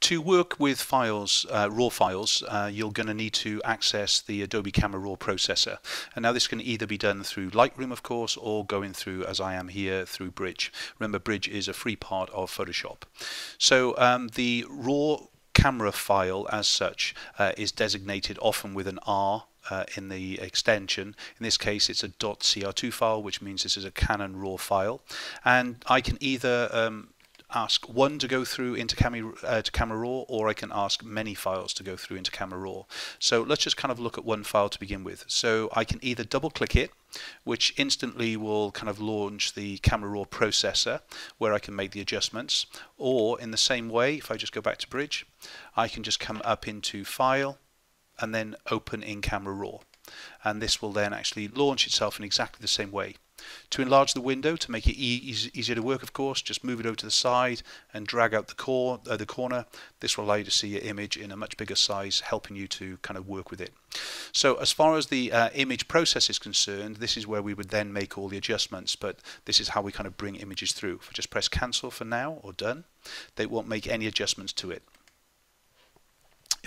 To work with files, uh, raw files, uh, you're going to need to access the Adobe Camera Raw processor. And now this can either be done through Lightroom, of course, or going through, as I am here, through Bridge. Remember, Bridge is a free part of Photoshop. So um, the raw camera file as such uh, is designated often with an R uh, in the extension. In this case, it's a .cr2 file, which means this is a Canon RAW file. And I can either um, ask one to go through into Camera, uh, to Camera Raw, or I can ask many files to go through into Camera Raw. So let's just kind of look at one file to begin with. So I can either double click it, which instantly will kind of launch the Camera Raw processor, where I can make the adjustments, or in the same way, if I just go back to Bridge, I can just come up into File, and then open in Camera Raw. And this will then actually launch itself in exactly the same way. To enlarge the window, to make it e easier to work, of course, just move it over to the side and drag out the, uh, the corner. This will allow you to see your image in a much bigger size, helping you to kind of work with it. So as far as the uh, image process is concerned, this is where we would then make all the adjustments, but this is how we kind of bring images through. If I just press cancel for now or done, they won't make any adjustments to it.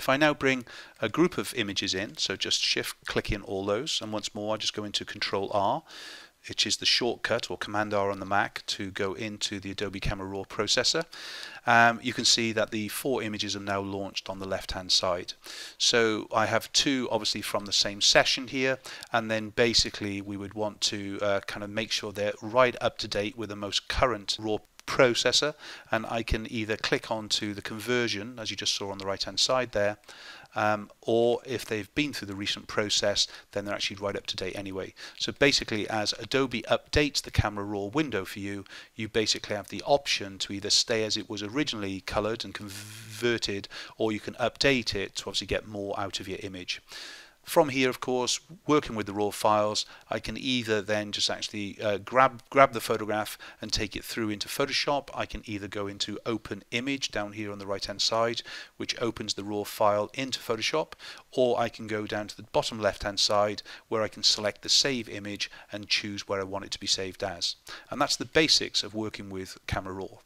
If I now bring a group of images in, so just shift click in all those, and once more I just go into Control R, which is the shortcut or Command R on the Mac to go into the Adobe Camera Raw processor. Um, you can see that the four images are now launched on the left hand side. So I have two obviously from the same session here and then basically we would want to uh, kind of make sure they're right up to date with the most current raw processor and I can either click onto the conversion as you just saw on the right hand side there um, or if they've been through the recent process then they're actually right up to date anyway. So basically as Adobe updates the camera raw window for you you basically have the option to either stay as it was originally colored and converted or you can update it to obviously get more out of your image from here, of course, working with the raw files, I can either then just actually uh, grab, grab the photograph and take it through into Photoshop. I can either go into Open Image down here on the right hand side, which opens the raw file into Photoshop, or I can go down to the bottom left hand side where I can select the Save Image and choose where I want it to be saved as. And that's the basics of working with Camera Raw.